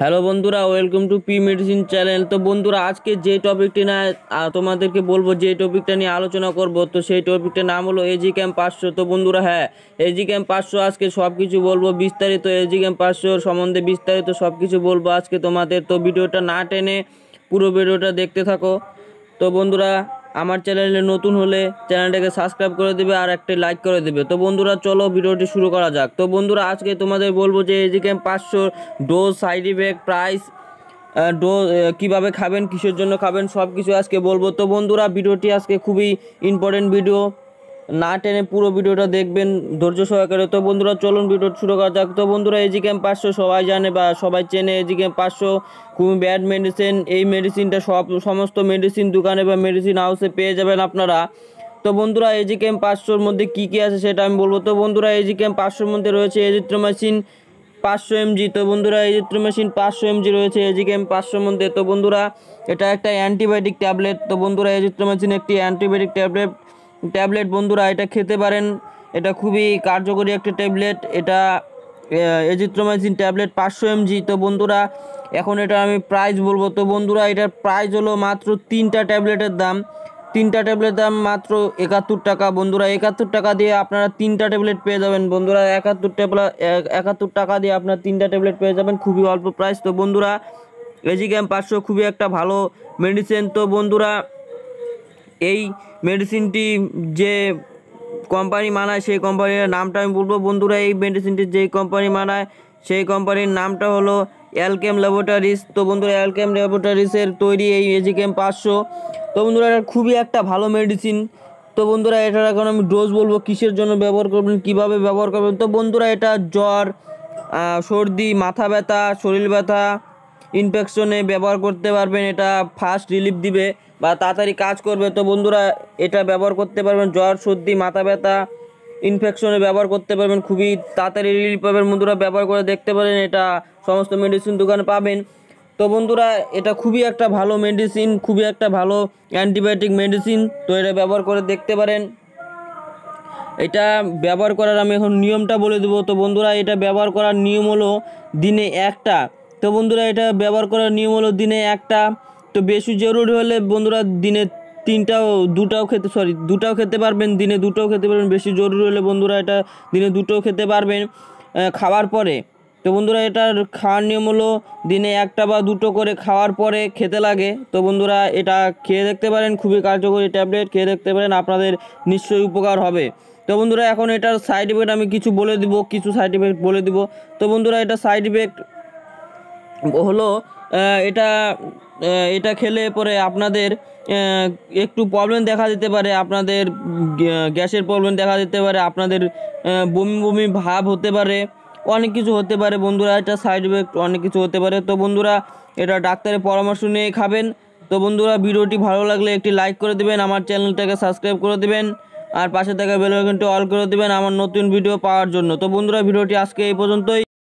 Hello বন্ধুরা, welcome to P medicine channel. তো বন্ধুরা, আজকে যে টপিকটি না তোমাদেরকে বলব, যে টপিকটা নিয়ে আলোচনা করব, তো সেই টপিকটার নাম হলো এজি ক্যাম্প পাঁচশো। তো বন্ধুরা হ্যাঁ এজি ক্যাম্প পাঁচশো আজকে সব কিছু বলব, বিস্তারিত এজি ক্যাম্প পাঁচশোর সম্বন্ধে বিস্তারিত সব কিছু বলব আজকে তোমাদের। তো ভিডিওটা না টেনে পুরো ভিডিওটা দেখতে থাকো। তো বন্ধুরা আমার চ্যানেলে নতুন হলে চ্যানেলটাকে সাবস্ক্রাইব করে দেবে আর একটা লাইক করে দেবে। তো বন্ধুরা, চলো ভিডিওটি শুরু করা যাক। তো বন্ধুরা, আজকে তোমাদের বলব যে এজিকে পাঁচশো ডোজ সাইড ইফেক্ট প্রাইস ডো কীভাবে খাবেন, কিসের জন্য খাবেন সব কিছু আজকে বলব। তো বন্ধুরা, ভিডিওটি আজকে খুবই ইম্পর্টেন্ট ভিডিও না টেনে পুরো ভিডিওটা দেখবেন ধৈর্য সহকারে। তো বন্ধুরা, চলুন ভিডিও শুরু করা যাক। তো বন্ধুরা এজি ক্যাম্প পাঁচশো, সবাই জানে বা সবাই চেনে এজি ক্যাম্প পাঁচশো, খুবই ব্যাড মেডিসিন এই মেডিসিনটা সব, সমস্ত মেডিসিন দোকানে বা মেডিসিন হাউসে পেয়ে যাবেন আপনারা। তো বন্ধুরা এজি ক্যাম্প পাঁচশোর মধ্যে কী কী আছে সেটা আমি বলব। তো বন্ধুরা এজি ক্যাম্প পাঁচশোর মধ্যে রয়েছে এজিথ্রোমাইসিন পাঁচশো এমজি তো বন্ধুরা এজিথ্রোমাইসিন পাঁচশো এমজি রয়েছে এজি ক্যাম্প পাঁচশোর মধ্যে। তো বন্ধুরা, এটা একটা অ্যান্টিবায়োটিক ট্যাবলেট তো বন্ধুরা এজিথ্রোমাইসিন একটি অ্যান্টিবায়োটিক ট্যাবলেট ট্যাবলেট, বন্ধুরা এটা খেতে পারেন। এটা খুবই কার্যকরী একটা ট্যাবলেট। এটা এজিথ্রোমাইসিন ট্যাবলেট পাঁচশো এমজি। তো বন্ধুরা, এখন এটা আমি প্রাইস বলব। তো বন্ধুরা, এটার প্রাইস হলো মাত্র তিনটা ট্যাবলেটের দাম। তিনটা ট্যাবলেট দাম মাত্র একাত্তর টাকা। বন্ধুরা, একাত্তর টাকা দিয়ে আপনারা তিনটা ট্যাবলেট পেয়ে যাবেন। বন্ধুরা, একাত্তর ট্যাবলেট একাত্তর টাকা দিয়ে আপনারা তিনটা ট্যাবলেট পেয়ে যাবেন। খুবই অল্প প্রাইস তো বন্ধুরা এজিগ্যাম পাঁচশো খুবই একটা ভালো মেডিসিন তো বন্ধুরা এই মেডিসিনটি যে কোম্পানি মানায়, সেই কোম্পানির নামটা আমি বলব। বন্ধুরা, এই মেডিসিনটি যেই কোম্পানি মানায়, সেই কোম্পানির নামটা হলো অ্যালকেম ল্যাবরেটারিজ তো বন্ধুরা অ্যালকেম ল্যাবরেটারিজের তৈরি এই এজিকেম পাঁচশো। তো বন্ধুরা, এটা খুবই একটা ভালো মেডিসিন তো বন্ধুরা, এটার এখন আমি ডোজ বলব, কিসের জন্য ব্যবহার করবেন, কীভাবে ব্যবহার করবেন? তো বন্ধুরা, এটা জ্বর সর্দি, মাথা ব্যথা, শরীর ব্যথা ইনফেকশনে ব্যবহার করতে পারবেন, এটা ফাস্ট রিলিফ দিবে বা তাড়াতাড়ি কাজ করবে। তো বন্ধুরা, এটা ব্যবহার করতে পারবেন, জ্বর, সর্দি, মাথা ব্যথা ইনফেকশনে ব্যবহার করতে পারবেন, খুবই তাড়াতাড়ি রিলিফ পাবেন। বন্ধুরা, ব্যবহার করে দেখতে পারেন, এটা সমস্ত মেডিসিন দোকানে পাবেন। তো বন্ধুরা, এটা খুবই একটা ভালো মেডিসিন খুবই একটা ভালো অ্যান্টিবায়োটিক মেডিসিন তো এটা ব্যবহার করে দেখতে পারেন। এটা ব্যবহার করার আমি এখন নিয়মটা বলে দেবো। তো বন্ধুরা, এটা ব্যবহার করার নিয়ম হলো, দিনে একটা তো বন্ধুরা, এটা ব্যবহার করার নিয়ম হলো দিনে একটা। তো বেশি জরুরি হলে বন্ধুরা দিনে তিনটাও, দুটাও খেতে সরি দুটাও খেতে পারবেন। দিনে দুটোও খেতে পারবেন। বেশি জরুরি হলে বন্ধুরা এটা দিনে দুটোও খেতে পারবেন খাওয়ার পরে। তো বন্ধুরা, এটার খাওয়ার নিয়ম হলো দিনে একটা বা দুটো করে খাওয়ার পরে খেতে লাগে। তো বন্ধুরা, এটা খেয়ে দেখতে পারেন, খুবই কার্যকরী ট্যাবলেট, খেয়ে দেখতে পারেন, আপনাদের নিশ্চয়ই উপকার হবে। তো বন্ধুরা, এখন এটার সাইড ইফেক্ট আমি কিছু বলে দিব, কিছু সাইড ইফেক্ট বলে দিব। তো বন্ধুরা, এটা সাইড ইফেক্ট হলো এটা এটা খেলে পরে আপনাদের একটু প্রবলেম দেখা দিতে পারে, আপনাদের গ্যা- গ্যাসের প্রবলেম দেখা দিতে পারে, আপনাদের বমি বমি ভাব হতে পারে, অনেক কিছু হতে পারে বন্ধুরা, এটা সাইড এফেক্ট অনেক কিছু হতে পারে। তো বন্ধুরা, এটা ডাক্তারের পরামর্শ নিয়ে খাবেন। তো বন্ধুরা, ভিডিওটি ভালো লাগলে একটি লাইক করে দেবেন, আমার চ্যানেলটাকে সাবস্ক্রাইব করে দেবেন, আর পাশে থাকা বেল আইকনটি অল করে দেবেন, আমার নতুন ভিডিও পাওয়ার জন্য। তো বন্ধুরা, ভিডিওটি আজকে এই পর্যন্তই।